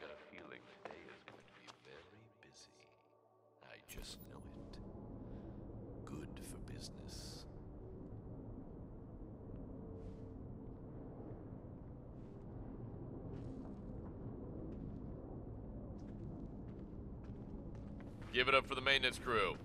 got a feeling today is going to be very busy. I just know it. Good for business. Give it up for the maintenance crew.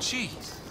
Jeez.